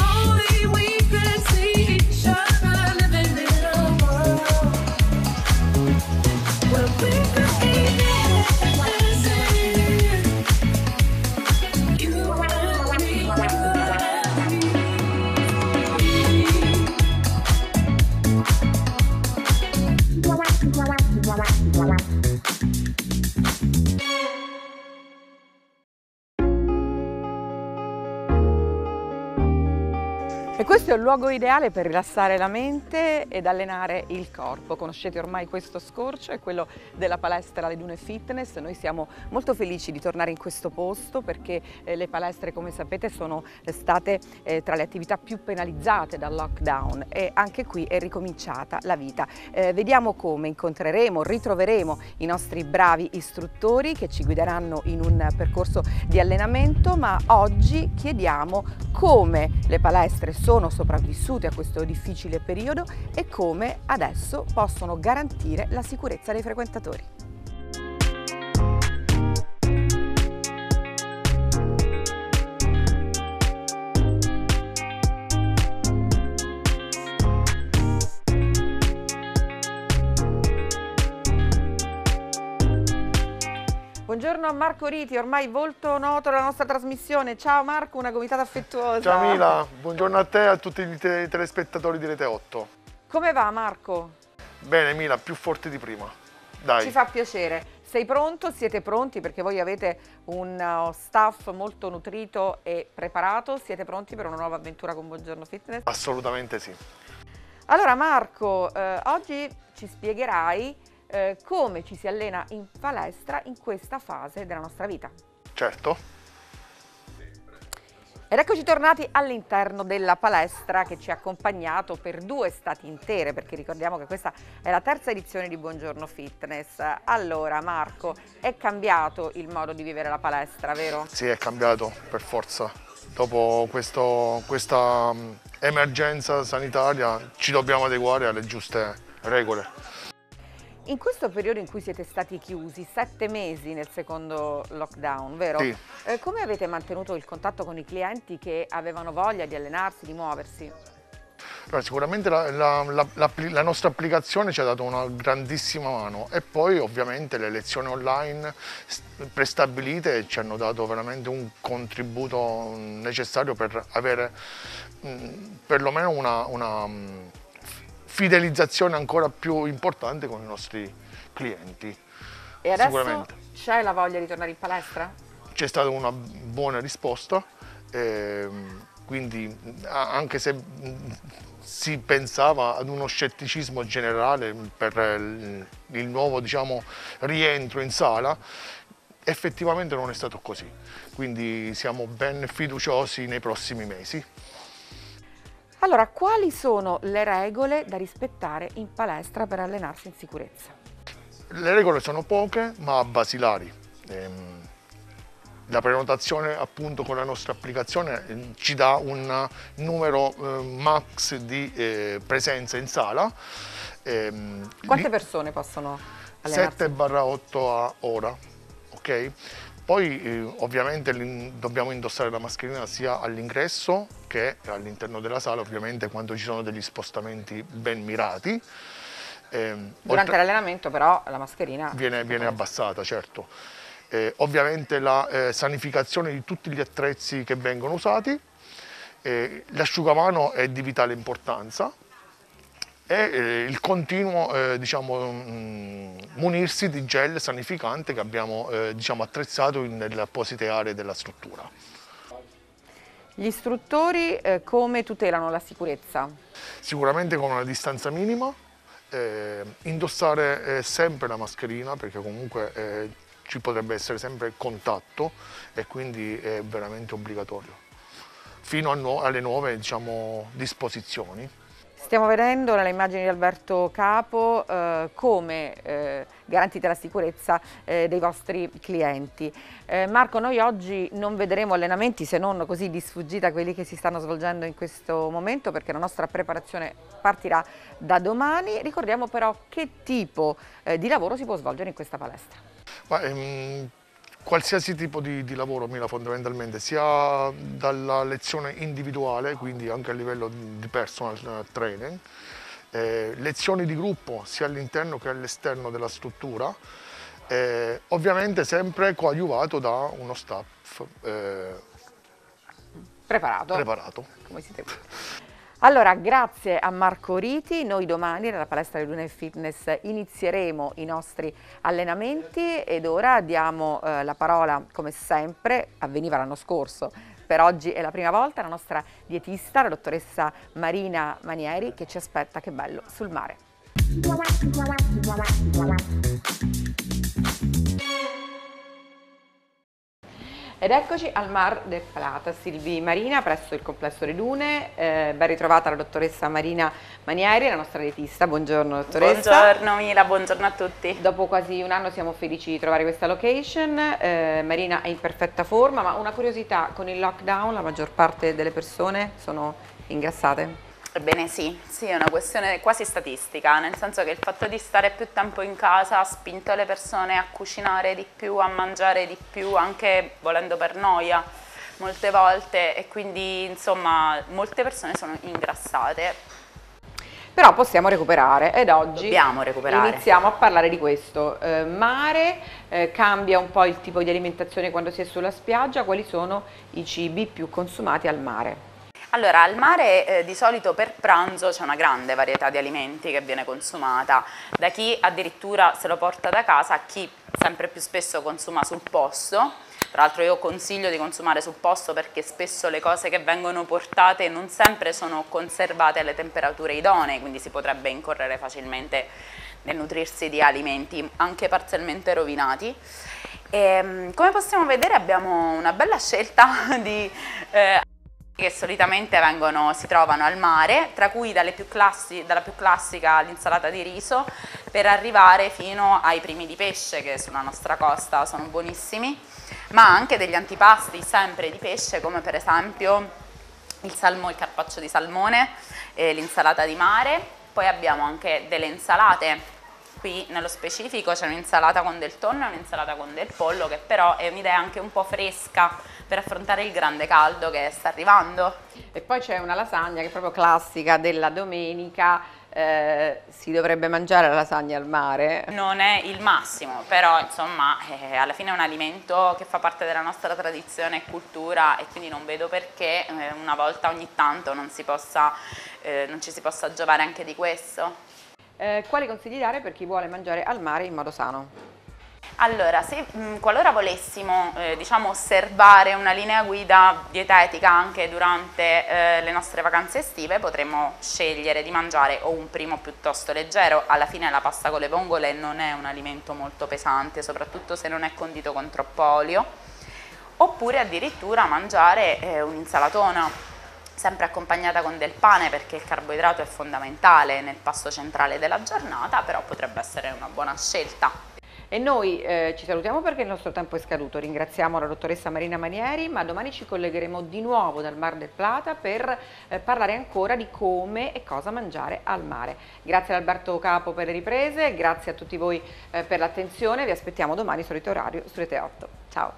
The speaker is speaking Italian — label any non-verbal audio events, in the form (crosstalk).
Only we could Questo è un luogo ideale per rilassare la mente ed allenare il corpo. Conoscete ormai questo scorcio, è quello della palestra Le Dune Fitness. Noi siamo molto felici di tornare in questo posto perché eh, le palestre, come sapete, sono state eh, tra le attività più penalizzate dal lockdown e anche qui è ricominciata la vita. Eh, vediamo come incontreremo, ritroveremo i nostri bravi istruttori che ci guideranno in un percorso di allenamento, ma oggi chiediamo come le palestre sono sopravvissute a questo difficile periodo e come adesso possono garantire la sicurezza dei frequentatori. Buongiorno a Marco Riti, ormai volto noto della nostra trasmissione. Ciao Marco, una gomitata affettuosa. Ciao Mila, buongiorno a te e a tutti i te- telespettatori di Rete 8. Come va Marco? Bene Mila, più forte di prima. Dai, Ci fa piacere. Sei pronto? Siete pronti? Perché voi avete un uh, staff molto nutrito e preparato. Siete pronti per una nuova avventura con Buongiorno Fitness? assolutamente sì. Allora Marco, eh, oggi ci spiegherai eh, come ci si allena in palestra in questa fase della nostra vita. Certo, Ed eccoci tornati all'interno della palestra che ci ha accompagnato per due estati intere, perché ricordiamo che questa è la terza edizione di Buongiorno Fitness. Allora Marco, è cambiato il modo di vivere la palestra, vero? sì, è cambiato per forza. Dopo questo- questa mm, emergenza sanitaria ci dobbiamo adeguare alle giuste regole. In questo periodo in cui siete stati chiusi, sette mesi nel secondo lockdown, vero? Sì. Eh, come avete mantenuto il contatto con i clienti che avevano voglia di allenarsi, di muoversi? Allora, sicuramente la, la- la- la nostra applicazione ci ha dato una grandissima mano e poi ovviamente le lezioni online prestabilite ci hanno dato veramente un contributo necessario per avere mh, perlomeno una, una, fidelizzazione ancora più importante con i nostri clienti. E adesso c'è la voglia di tornare in palestra? C'è stata una buona risposta, ehm, quindi anche se si pensava ad uno scetticismo generale per il, il nuovo diciamo, rientro in sala, effettivamente non è stato così. Quindi siamo ben fiduciosi nei prossimi mesi. Allora, quali sono le regole da rispettare in palestra per allenarsi in sicurezza? Le regole sono poche ma basilari. Ehm, La prenotazione appunto con la nostra applicazione eh, ci dà un numero eh, max di eh, presenza in sala. Ehm, Quante persone possono allenarsi? 7-8 a ora, ok? Poi eh, ovviamente dobbiamo indossare la mascherina sia all'ingresso che all'interno della sala, ovviamente quando ci sono degli spostamenti ben mirati. Ehm, Durante l'allenamento però la mascherina viene, viene abbassata, certo. Eh, ovviamente la eh, sanificazione di tutti gli attrezzi che vengono usati, eh, l'asciugamano è di vitale importanza e eh, il continuo eh, diciamo, mm, munirsi di gel sanificante che abbiamo eh, diciamo, attrezzato nelle apposite aree della struttura. Gli istruttori eh, come tutelano la sicurezza? Sicuramente con una distanza minima, eh, indossare eh, sempre la mascherina perché comunque ci potrebbe essere sempre contatto e quindi è veramente obbligatorio. Fino nu- alle nuove diciamo, disposizioni. Stiamo vedendo nelle immagini di Alberto Capo eh, come eh, garantite la sicurezza eh, dei vostri clienti. Eh, Marco, noi oggi non vedremo allenamenti se non così di sfuggita quelli che si stanno svolgendo in questo momento perché la nostra preparazione partirà da domani. Ricordiamo però che tipo eh, di lavoro si può svolgere in questa palestra. Ma, ehm, qualsiasi tipo di, di lavoro Mila fondamentalmente, sia dalla lezione individuale, quindi anche a livello di personal training, eh, lezioni di gruppo sia all'interno che all'esterno della struttura, eh, ovviamente sempre coadiuvato da uno staff eh, Preparato. preparato. come siete. Allora, grazie a Marco Riti, noi domani nella palestra di Luna Fitness inizieremo i nostri allenamenti ed ora diamo eh, la parola, come sempre, avveniva l'anno scorso, per oggi è la prima volta, alla nostra dietista, la dottoressa Marina Manieri, che ci aspetta, che bello, sul mare. Ed eccoci al Mar del Plata, Silvi Marina, presso il complesso di Dune. Eh, ben ritrovata la dottoressa Marina Manieri, la nostra dietista. Buongiorno dottoressa. Buongiorno Mila, buongiorno a tutti. Dopo quasi un anno siamo felici di trovare questa location. Eh, Marina è in perfetta forma, ma una curiosità, con il lockdown la maggior parte delle persone sono ingrassate? Ebbene sì, sì, è una questione quasi statistica, nel senso che il fatto di stare più tempo in casa ha spinto le persone a cucinare di più, a mangiare di più, anche volendo per noia molte volte e quindi insomma molte persone sono ingrassate. Però possiamo recuperare ed oggi recuperare. iniziamo a parlare di questo. Eh, mare, eh, cambia un po' il tipo di alimentazione quando si è sulla spiaggia, quali sono i cibi più consumati al mare? Allora, al mare eh, di solito per pranzo c'è una grande varietà di alimenti che viene consumata, da chi addirittura se lo porta da casa a chi sempre più spesso consuma sul posto. Tra l'altro io consiglio di consumare sul posto perché spesso le cose che vengono portate non sempre sono conservate alle temperature idonee, quindi si potrebbe incorrere facilmente nel nutrirsi di alimenti anche parzialmente rovinati. E, come possiamo vedere abbiamo una bella scelta (laughs) di eh, che solitamente vengono, si trovano al mare, tra cui più classi, dalla più classica l'insalata di riso, per arrivare fino ai primi di pesce che sulla nostra costa sono buonissimi, ma anche degli antipasti sempre di pesce come per esempio il, salmo, il carpaccio di salmone, e l'insalata di mare, poi abbiamo anche delle insalate. Qui nello specifico c'è un'insalata con del tonno e un'insalata con del pollo che però è un'idea anche un po' fresca per affrontare il grande caldo che sta arrivando. E poi c'è una lasagna che è proprio classica della domenica, eh, si dovrebbe mangiare la lasagna al mare. Non è il massimo, però insomma eh, alla fine è un alimento che fa parte della nostra tradizione e cultura e quindi non vedo perché eh, una volta ogni tanto non, si possa, eh, non ci si possa giovare anche di questo. Eh, quali consigli dare per chi vuole mangiare al mare in modo sano? Allora, se mh, qualora volessimo eh, diciamo, osservare una linea guida dietetica anche durante eh, le nostre vacanze estive, potremmo scegliere di mangiare o un primo piuttosto leggero, alla fine la pasta con le vongole non è un alimento molto pesante, soprattutto se non è condito con troppo olio, oppure addirittura mangiare eh, un'insalatona sempre accompagnata con del pane perché il carboidrato è fondamentale nel pasto centrale della giornata, però potrebbe essere una buona scelta. E noi eh, ci salutiamo perché il nostro tempo è scaduto. Ringraziamo la dottoressa Marina Manieri, ma domani ci collegheremo di nuovo dal Mar del Plata per eh, parlare ancora di come e cosa mangiare al mare. Grazie ad Alberto Capo per le riprese, grazie a tutti voi eh, per l'attenzione, vi aspettiamo domani solito orario su Rete 8. Ciao!